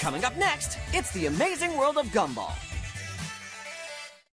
Coming up next, it's the amazing world of Gumball.